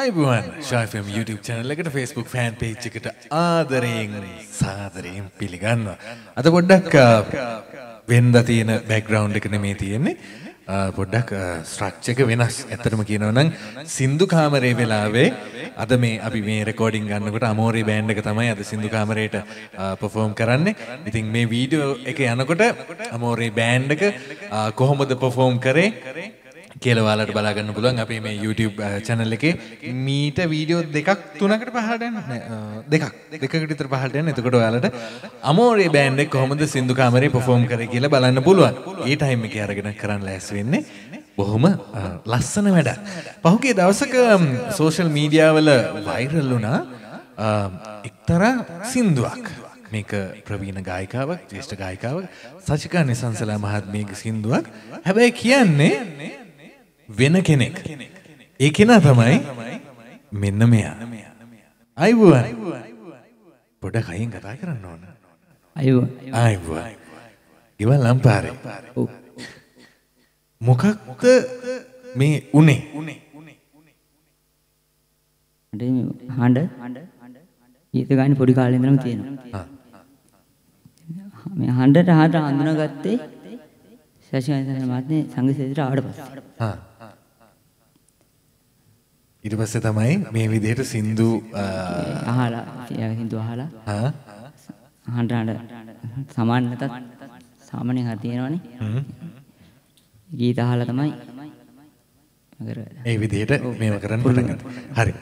අයිබුවන් ශාෆම් YouTube channel එකට Facebook fan page එකට ආදරයෙන් සාදරයෙන් පිළිගන්න. අද පොඩ්ඩක් වෙන්ද තියෙන බැක්ග්‍රවුන්් එක නෙමේ තියෙන්නේ. පොඩ්ඩක් ස්ට්‍රක්්ච එක වෙනස් ඇතරම කියනවනම් සින්දු කාමරේ වෙලාවේ අද මේ අපි මේ රෙකෝඩින් ගන්නකට අමෝරේ බෑන්ඩ එක තමයි අද සින්දු කාමරයට පොෆෝම් කරන්න. ඉතින් මේ වීඩියෝ එක යනකොට අමෝරේ බෑන්්ඩ එක කොහොමද පොෆෝම් කරේ? කියලවාලට බලාගන්න පුළුවන් අපේ මේ YouTube චැනල් එකේ මීට වීඩියෝ දෙකක් තුනකට පහට යන දෙකක් දෙකකට විතර පහට යන එතකොට ඔයාලට අමෝරේ බෑන්ඩ් එක කොහොමද සින්දු කාමරේ පර්ෆෝම් කරේ කියලා බලන්න පුළුවන්. ඒ ටයිම් එකේ අරගෙන කරන්න ලෑස්ති වෙන්නේ බොහොම ලස්සන වැඩක්. පහුගිය දවසක සෝෂල් මීඩියා වල වෛරල් වුණා එක්තරා සින්දුවක්. මේක ප්‍රවීණ ගායිකාවක්, ජ්‍යෙෂ්ඨ ගායිකාවක් සචිකා නිසංසලා මහත්මියගේ සින්දුවක්. හැබැයි කියන්නේ වෙන කෙනෙක්. ඒ කෙනා තමයි මෙන්න මෙයා. අයිබුවන්. පොඩක් අයින් කතා කරන්න ඕන. අයිබුවන්. අයිබුවන්. ඉවල් ලම්පාරේ. මොකක්ද මේ උනේ? හඬ ගීත ගාන පොඩි කාලේ ඉඳලම තියෙනවා. මේ හඬට හඬ හඳුනාගත්තේ ශශිකාන්ත මහත්මිය සංගීතයට ආවට පස්සේ. හා ඊට පස්සේ තමයි මේ විදිහට සින්දු අහලා සින්දු අහලා අහන්න අහන්න සමාන නැතත් සාමාන්‍ය හරි තියෙනවනේ ගීත අහලා තමයි ඒ විදිහට මේව කරන්න පටන් ගත්තා. හරි.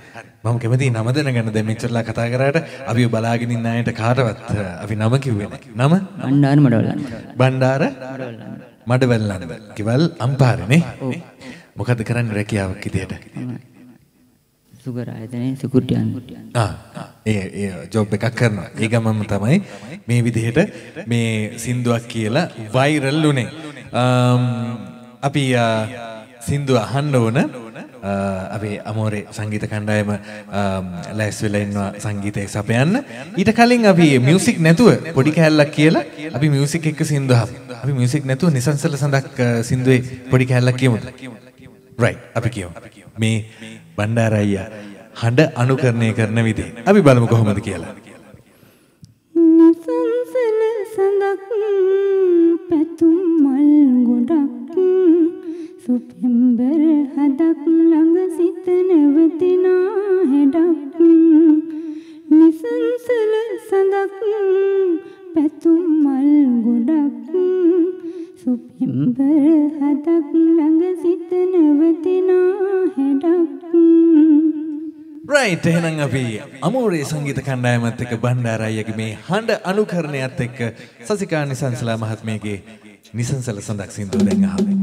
මම කැමතියි නම දැනගන්න දැන් මෙච්චරලා කතා කරාට අපි බලාගෙන ඉන්න අයට කාටවත් අපි නම කිව්වේ නැහැ. නම බණ්ඩාර මඩවලන්න. බණ්ඩාර මඩවලන්න. කිවල් අම්පාරනේ. මොකද කරන්නේ රැකියාවක් විදිහට? සුගර ආයතනයේ සිකියුරිටි යන්න. ආ ඒ ඒ ජොබ් එකක් කරනවා. ඒ ගමම තමයි මේ විදිහට මේ සින්දුවක් කියලා වෛරල් උනේ. අපි සින්දුව අහන්න ඕන අපේ අමෝරේ සංගීත කණ්ඩායම ලෑස් වෙලා ඉන්නවා සංගීතය සපයන්න. ඊට කලින් අපි මියුසික් නැතුව පොඩි කෑල්ලක් කියලා අපි මියුසික් එක්ක සින්දුව අපි මියුසික් නැතුව නිසංසල සඳක් සින්දුවේ පොඩි කෑල්ලක් කියමුද? රයිට් අපි කියමු. මේ බණ්ඩාර අයියා හඬ අනුකරණය කරන විදිහ. අපි බලමු කොහොමද කියලා. නිසංසල සඳක් පැතුම් මල් ගොඩක් සුපෙම්බර් හදක් ළඟ සිත නැවතිනා හැඩක් නිසංසල සඳක් පැතුම් මල් ගොඩක් සුපෙම්බර් රයිට් එහෙනම් අපි අමෝරේ සංගීත කණ්ඩායමත් එක්ක බණ්ඩාර අයියගේ මේ හඬ අනුකරණයත් එක්ක සසිකා නිසංසලා මහත්මියගේ නිසංසල සඳක් සින්දුව දැන් අහමු.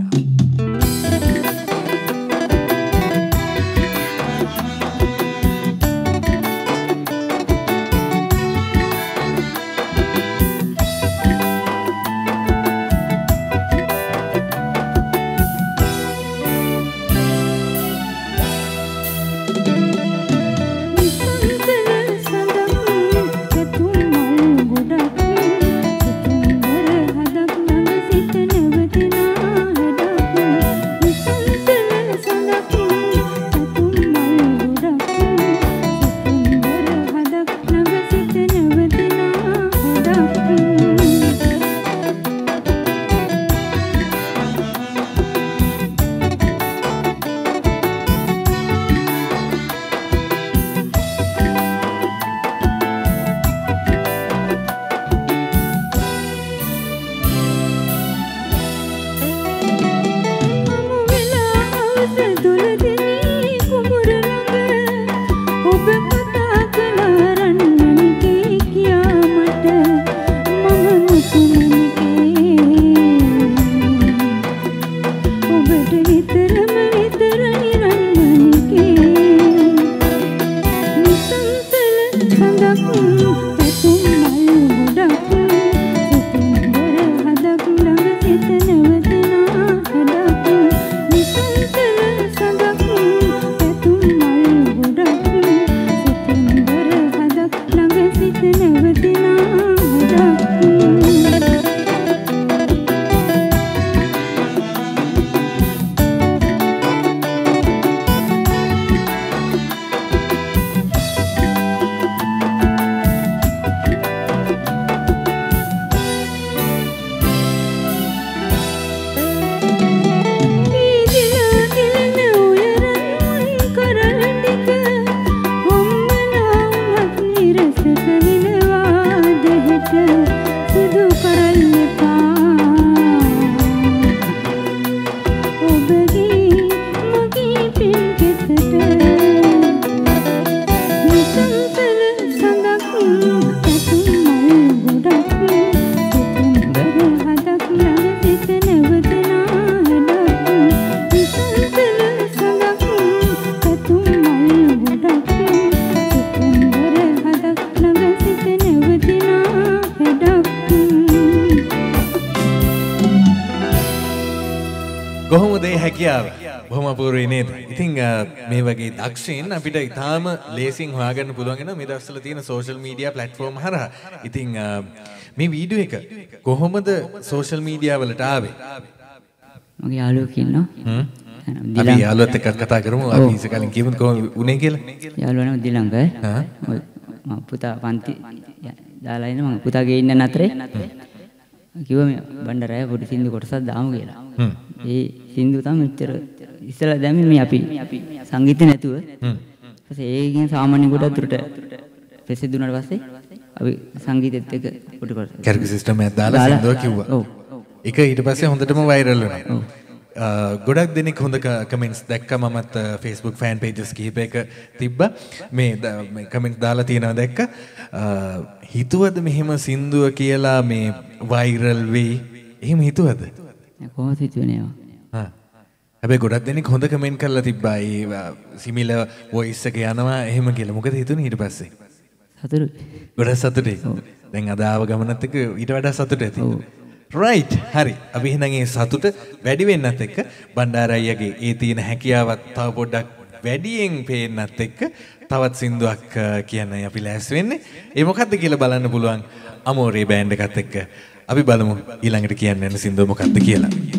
අපූර්වයි නේද? ඉතින් මේ වගේ දක්ෂයින් අපිට ඉතාම ලේසියෙන් හොයාගන්න පුළුවන් වෙනවා මේ දවස්වල තියෙන සෝෂල් මීඩියා ප්ලැට්ෆෝම් හරහා. ඉතින් මේ වීඩියෝ එක කොහොමද සෝෂල් මීඩියා වලට ආවේ? මගේ යාළුවෙක් ඉන්නවා. අපි යාළුවත් එක්ක කතා කරමු. අපි ඉස්ස කලින් කියමු කොහොම උනේ කියලා. යාළුවා නම දිලංග. මම පුතා පන්ති දාලා ඉන්න මම පුතාගේ ඉන්න නතරේ කිව්වා මේ බණ්ඩාරය පොඩි සින්දු කොටසක් දාමු කියලා. ඒ සින්දු තමයි මෙච්චර ඉස්සලා දැම්මේ මේ අපි සංගීතේ නැතුව. ඊපස්සේ ඒකෙන් සාමාන්‍ය ගොඩක් දුරට පෙසෙ දුන්නාට පස්සේ අපි සංගීතෙත් එක්ක පොඩි කොටස. කැරකි සිස්ටම් එකක් දාලා සින්දුව කිව්වා. ඔව්. ඒක ඊට පස්සේ හොඳටම වෛරල් වුණා. ගොඩක් දෙනෙක් හොඳ කමෙන්ට්ස් දැක්ක මමත් Facebook ෆෑන් පේජස් කිහිපයක තිබ්බා. මේ කමෙන්ට් දාලා තියෙනවා දැක්ක. හිතුවද මෙහෙම සින්දුව කියලා මේ වෛරල් වෙයි? එහෙම හිතුවද? කොහොමද හිතුවේ ඒවා? හැබැයි ගොඩක් දෙනෙක් හොඳ කමෙන්ට් කරලා තිබ්බා. ඒ සිමිල වොයිස් එක යනවා එහෙම කියලා. මොකද හිතුනේ ඊට පස්සේ? සතුටුයි. ගොඩක් සතුටුයි. දැන් අද ආව ගමනත් එක්ක ඊට වඩා සතුට ඇති. රයිට් හරි අපි එහෙනම් ඒ සතුට වැඩි වෙන්නත් එක්ක බණ්ඩාරයියගේ ඒ තියෙන හැකියාවත් තව පොඩ්ඩක් වැඩියෙන් පේන්නත් එක්ක තවත් සින්දුවක් කියන්නයි අපි ලෑස් වෙන්නේ. ඒ මොකද්ද කියලා බලන්න පුළුවන් අමෝරේ බෑන්ඩ් එකත් එක්ක. අපි බලමු ඊළඟට කියන්න යන සින්දුව මොකද්ද කියලා.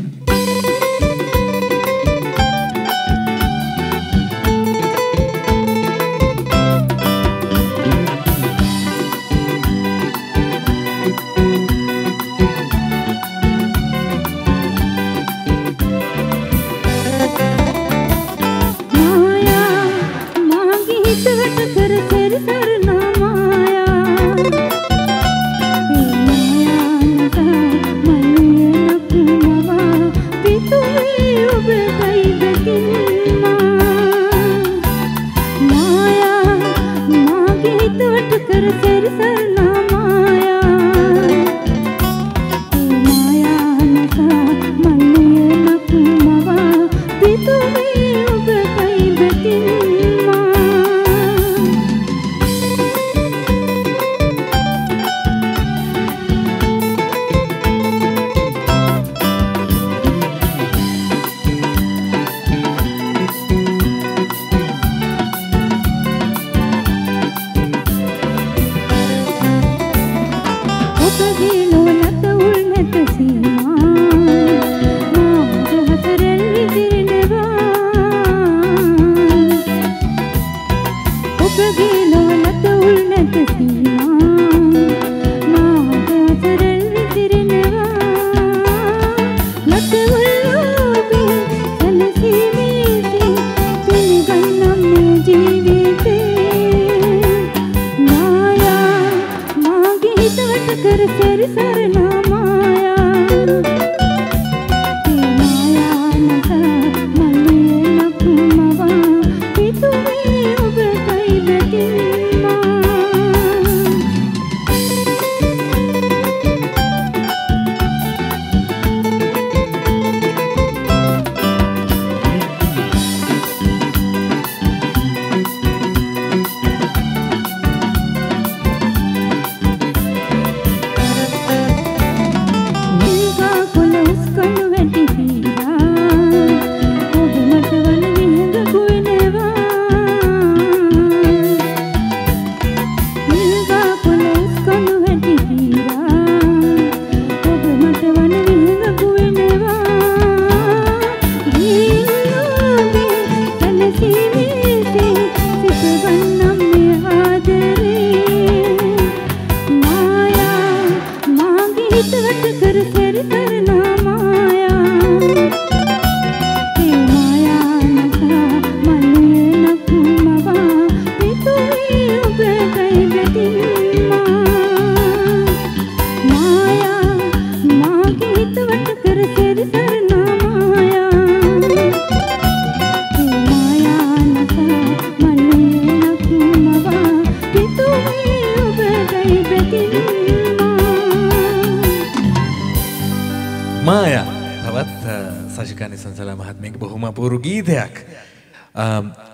හිතවට කර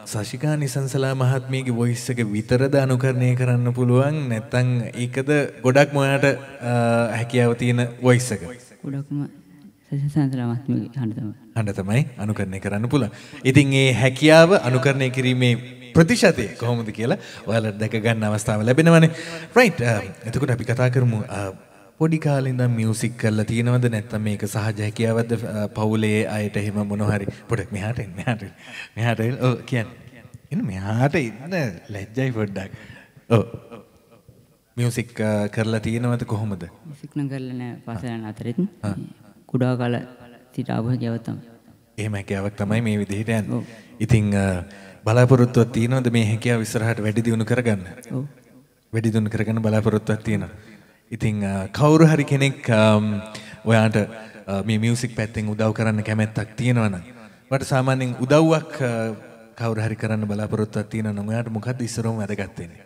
සශිකා නිසංසලා මහත්මියගේ වොයිස් එක විතරද අනුකරණය කරන්න පුළුවන් නැත්නම් ඒකද ගොඩක් මොයාට හැකියාව තියෙන වොයිස් එක. ගොඩක්ම හඬතම හඬ තමයි අනුකරණය කරන්න පුළුවන්. ඉතින් ඒ හැකියාව අනුකරණය කිරීමේ ප්‍රතිශතය කොහොමද කියලා ඔයාලට දැක ගන්න අවස්ථාව ලැබෙනවනේ. රයිට්. එතකොට අපි කතා කරමු පොඩි කාලේ ඉඳන් මියුසික් කරලා තියෙනවද නැත්නම් මේක සහජ හැකියාවක්ද අ, පවුලේ අයට එහෙම මොනවා හරි පොඩක් මෙහාට එන්න මෙහාට එන්න. මෙහාට එන්න. ඔව් කියන්න. එන්න මෙහාට ඉන්න ලැජ්ජයි පොඩ්ඩක්. ඔව්. මියුසික් කරලා තියෙනවද කොහොමද? සික්න කරලන පසලන අතරෙත් කුඩා කාල සිට ආපහ ගැවත්තම එහෙම හැකියාවක් තමයි මේ විදිහට යන්නේ. ඉතින් බලාපොරොත්තුවක් තියෙනවද මේ හැකියාව ඉස්සරහට වැඩි දියුණු කරගන්න? ඔව් වැඩි දියුණු කරගන්න බලාපොරොත්තුවක් තියෙනවා. ඉතින් අ, කවුරු හරි කෙනෙක් අම්, ඔයාට අ, මේ මියුසික් පැත්තෙන් උදව් කරන්න කැමැත්තක් තියෙනවා නම් වට සාමාන්‍යයෙන් උදව්වක් අ, කවුරු හරි කරන්න බලාපොරොත්තුවක් තියෙනවා නම් ඔයාට මොකද්ද ඉස්සරහම වැදගත් වෙන්නේ?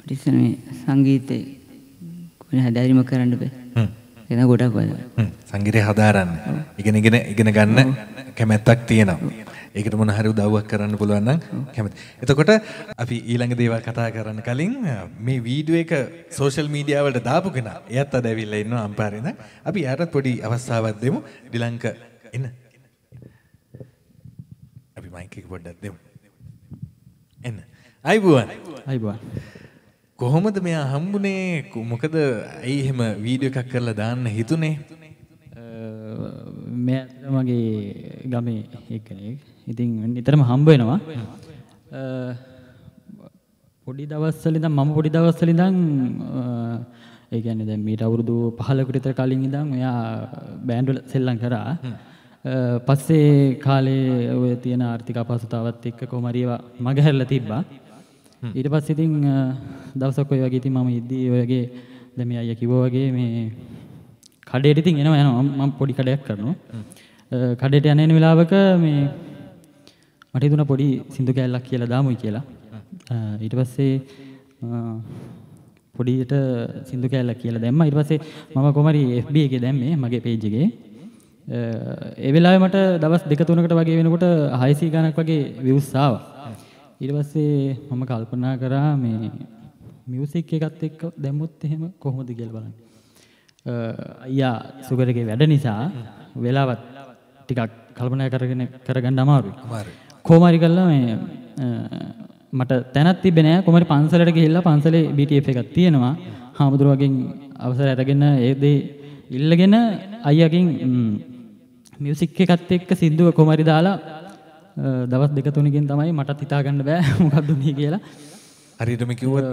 මට ඉස්සර මේ සංගීතය කොන හැදෑරීම කරන්න බෑ හ්ම්. එන ගොඩක් හ්ම්. සංගීතය හදාරන්න. ඉගෙන ඉගෙන ඉගෙන ගන්න කැමැත්තක් තියෙනවා. ඒකට මොන හරි උදව්වක් කරන්න පුළුවන් නම් කැමති. එතකොට අපි ඊළඟ දේවල් කතා කරන්න කලින් මේ වීඩියෝ එක සෝෂල් මීඩියා වලට දාපු කෙනා එයත් අද ඇවිල්ලා ඉන්නවා අම්පාරේ ඉඳන්. අපි යාටත් පොඩි අවස්ථාවක් දෙමු. ඩිලංක එන්න. අපි මයික් එක පොඩ්ඩක් දෙමු. එන්න. අයිබුවන්. අයිබවා කොහොමද මෙයා හම්බුනේ? මොකද ඇයි එහෙම වීඩියෝ එකක් කරලා දාන්න හිතුනේ? මේ ඇතට මගේ ගමේ එක්කනෙක්. ඉතින් නිතරම හම්බ වෙනවා. පොඩි දවස්සලිද මම පොඩි දවස්සලිදං ඒගැන දැ මීට අවුරුදු පහලකට විතර කලින් ඉදම් එයා බෑන්ඩුල සෙල්ලං කරා. අ, පස්සේ කාලේ ඔය තියෙන ආර්ථික අපහසුතාවත් එක්ක කොමරියවා මගහැරල තිබ්බා ඊට පස් ඉතින් දවසක් ඔය වගේ ඉතින් මම ඉද්දී ඔයගේ දැම අය කිවෝ වගේ මේ කඩේට ඉතින් එනවා යනවා මම පොඩි කඩයක් කරනවා. කඩේට යන එන වෙලාවක මේ මට හිතුණා පොඩි සින්දු කෑල්ලක් කියලා දාමුයි කියලා. ඊට පස්සේ පොඩියට සින්දු කෑල්ලක් කියලා දැම්මා. ඊට පස්සේ මම කොමරි FB එකේ දැම්මේ මගේ පේජ් එකේ. ඒ වෙලාවේ මට දවස් දෙක තුනකට වගේ වෙනකොට 600 ගණක් වගේ views ආවා ඊට පස්සේ මම කල්පනා කරා මේ මියුසික් එකත් එක්ක දැම්මොත් එහෙම කොහොමද කියලා බලන්න. අයියා සුගර් එකේ වැඩ නිසා වෙලාවත් ටිකක් කල්පනා කරගෙන කරගන්න අමාරුයි. කොහොමරි කළා මේ මට තැනක් තිබ්බේ නෑ කොහොමරි පන්සලට ගිහිල්ලා පන්සලේ BTF එකක් තියෙනවා. හාමුදුරුවගෙන් අවසර අරගෙන ඒ දේ ඉල්ලගෙන අයියාගෙන් මියුසික් එකත් එක්ක සින්දුව කොහොමරි දාලා දවස් දෙක තුනකින් තමයි මටත් හිතාගන්න බෑ මොකක්ද උනේ කියලා. හරියටම කිව්වොත්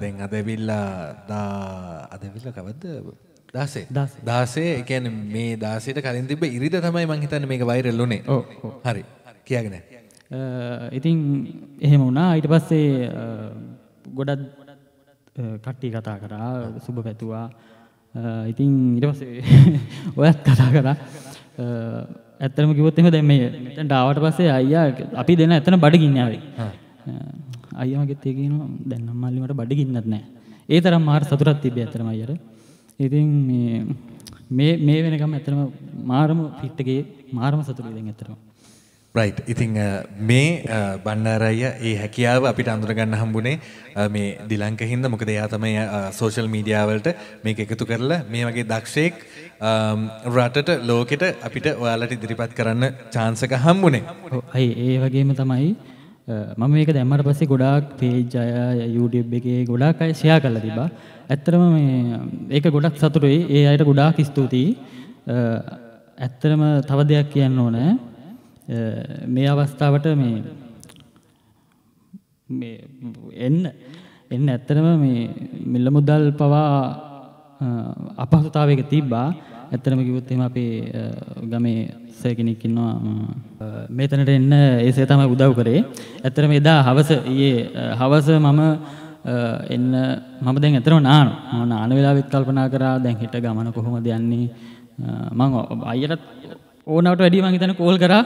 දැන් අද ඇවිල්ලා අද ඇවිල්ලා කවද්ද 16 දාසේ. 16 ඒ කියන්නේ මේ 16ට කලින් තිබ්බ ඉරිද තමයි මං හිතන්නේ මේක වෛරල් උනේ. ඔව්. හරි. කියාගෙන. ඉතින් එහෙම වුණා ඊට පස්සේ ගොඩක් කට්ටිය කතා කරා සුබ පැතුවා ඉතින් ඊට පස්සේ ඔයත් කතා කරා අ, ඇත්තටම කිව්වොත් එහෙම දැන් මේ මෙතනට ආවට පස්සේ අයියා අපි දෙන ඇත්තන බඩගින්න ආවේ අයියා මගෙත් ඒ කියනවා දැන් නම් මල්ලි මට බඩගින්නත් නැහැ ඒ තරම් මාර සතුටක් තිබ්බේ ඇත්තටම අයියට. ඉතින් මේ මේ වෙනකම් ඇත්තටම මාරම එකේ මාරම සතුටුයි දැන් ඇත්තටම රයිට් ඉතින් අ, මේ uh, බණ්ඩාරය ඒ හැකියාව අපිට අඳුරගන්න හම්බුනේ අ, මේ දිලංක හින්දා මොකද එයා තමයි සෝෂල් මීඩියා වලට මේක එකතු කරලා මේ වගේ දක්ෂයෙක් අම්, රටට ලෝකෙට අපිට ඔයාලට ඉදිරිපත් කරන්න chance එක හම්බුනේ. ඔව්, අයි ඒ වගේම තමයි අ, මම මේක දැම්මට පස්සේ ගොඩාක් පේජ් අය YouTube එකේ ගොඩාක් අය ෂෙයා කරලා තිබා. ඇත්තටම මේ ඒක ගොඩක් සතුටුයි. ඒ අයට ගොඩාක් ස්තුතියි. අ, ඇත්තටම තව දෙයක් කියන්න ඕන. අ, මේ අවස්ථාවට මේ මේ එන්න එන්න ඇත්තටම මේ මිල්ල මුදල් පවා අ, අපහසුතාවයක තිබ්බා. ඇත්තටම කිව්වොත් එහෙම අපේ අ, ගමේ සර් කෙනෙක් ඉන්නවා. අ, මෙතනට එන්න ඒසේ තමයි උදව් කරේ. ඇත්තටම එදා හවස ඊයේ අ, හවස මම අ, එන්න මම දැන් ඇත්තටම නානවා මම නාන වෙලාවෙත් කල්පනා කරා දැන් හෙට ගමන කොහොමද යන්නේ. අ, මම අයියටත් ඕනවට වැඩිය මං හිතන්නේ කෝල් කරා.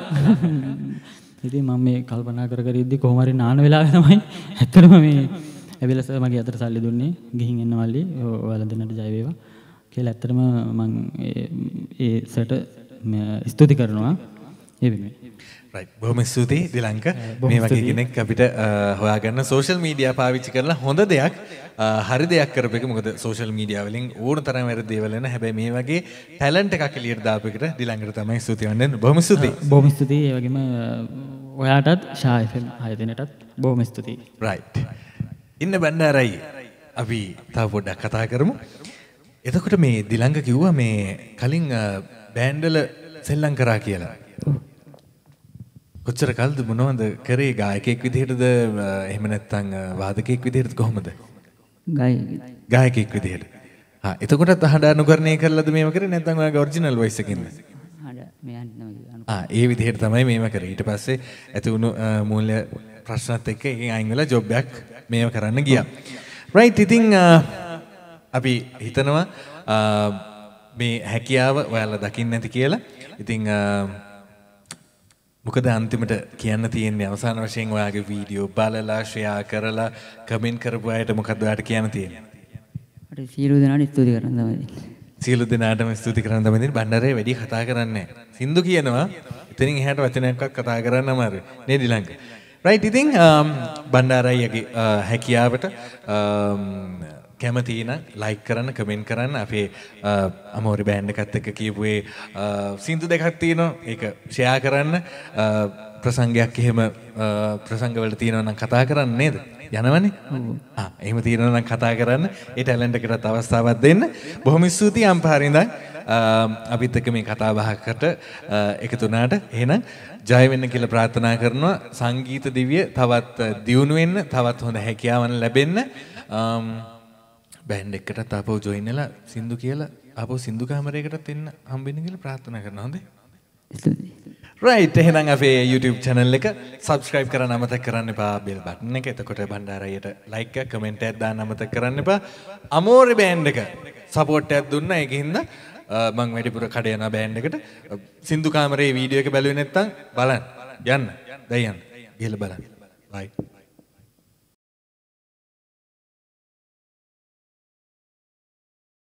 ඉතින් මම මේ කල්පනා කර කර ඉද්දි කොහොම හරි නාන වෙලාවෙ තමයි ඇත්තටම මේ ඇවිල්ලා සර් මගේ අතට සල්ලි දුන්නේ. ගිහින් එන්න මල්ලි. ඔයාලා දෙන්නට ජය වේවා කියලා ඇත්තටම මං ඒ ඒ සර්ට ස්තුති කරනවා. ඒ වෙනුවෙන්. බොහොම ස්තුතියි දිලංක. මේ වගේ. කෙනෙක් අපිට අ, හොයාගන්න සෝෂල් මීඩියා පාවිච්චි කරලා හොඳ දෙයක් අ, හරි දෙයක් කරපු එක. මොකද සෝෂල් මීඩියා වලින් ඕන තරම් වැරදි දේවල් වෙන. හැබැයි මේ වගේ ටැලන්ට් එකක් එළියට දාපු එකට දිලංකට තමයි ස්තුති වන්නේ බොහොම ස්තුතියි. බොහොම ස්තුතියි. ඒ වගේම ඔයාටත් ෂා FM හය දෙනටත් බොහොම ස්තුතියි. රයිට් ඉන්න බණ්ඩාරයි අපි තව පොඩ්ඩක් කතා කරමු. එතකොට මේ දිලංග කිව්වා මේ කලින් බෑන්ඩල සෙල්ලං කරා කියලා කොච්චර කල්ද? මොනවද? කරේ ගායකයෙක් විදිහටද? එහෙම නැත්නම් වාදකයෙක් විදිහටද කොහොමද? ගයි ගායකයෙක් විදිහට. හා එතකොටත් අහඬ අනුකරණය කරලාද මේව කරේ? නැත්නම් ඔයාගේ ඔරිජිනල් වොයිස් තමයි ආ ඒ විදිහට තමයි මේව කරේ. ඊට පස්සේ ඇති වුණු මූල්‍ය ප්‍රශ්නත් එක්ක එකෙන් අයින් වෙලා ජොබ් එකක් මේව කරන්න ගියා. රයිට් ඉතින් අපි හිතනවා මේ හැකියාව ඔයාලා දකින්න ඇති කියලා. ඉතින් මොකද අන්තිමට කියන්න තියෙන්නේ අවසාන වශයෙන් ඔයාගේ වීඩියෝ බලලා ෂෙයා කරලා කමෙන්ට් කරපු අයට මොකද්ද ඔයාලට කියන්න තියෙන්නේ අට සීරු දෙනාට ස්තුති කරන්න තමයි සියලු දෙනාටම ස්තුති කරන්න තමයි දෙන්නේ. බණ්ඩාරේ වැඩි කතා කරන්නේ. සින්දු කියනවා එතනින් එහාට වචනයක්වත් කතා කරන්න අමාරුයි. නේද ඊළඟ. රයිට් ඉතින් um, බණ්ඩාරයිගේ uh, හැකියාවට um, කැමති නම් ලයික් කරන්න කමෙන්ට් කරන්න. අපේ අමෝරි බෑන්ඩ් එකත් එක්ක කියපු සින්දු දෙකක් තියෙනවා. ඒක ෂෙයා කරන්න. ප්‍රසංගයක් එහෙම ප්‍රසංගවල තියෙනවා නම් කතා කරන්න නේද? යනවනේ? එහෙම තියෙනවා නම් කතා කරන්න. ඒ ටැලන්ට් එකටත් අවස්ථාවක් දෙන්න. බොහොම ස්තුතියි අම්පාරේ ඉඳන්. අපිත් එක්ක මේ කතා බහකට එකතු වුණාට. එහෙනම් ජය වෙන්න කියලා ප්‍රාර්ථනා කරනවා. සංගීත දිව්‍ය තවත් දියුණු වෙන්න තවත් හොඳ හැකියාවන් ලැබෙන්න බෑන්ඩ් එකටත් ආපහු ජොයින් වෙලා සින්දු කියලා ආපහු සින්දු කාමරයකටත් එන්න හම්බෙන්න කියලා ප්‍රාර්ථනා කරනවා හොඳේ ස්තුතියි රයිට් එහෙනම් අපේ YouTube channel එක subscribe කරන්න අමතක කරන්න එපා bell button එක. එතකොට බණ්ඩාරයට like එක comment එකක් දාන්න අමතක කරන්න එපා. අමෝරේ band එක support එකක් දුන්නා ඒකින්ද මම වැඩිපුර කඩ යන band එකට සින්දු කාමරේ වීඩියෝ එක බැලුවේ නැත්නම් බලන්න. යන්න. දැන් යන්න. ගිහලා බලන්න. bye.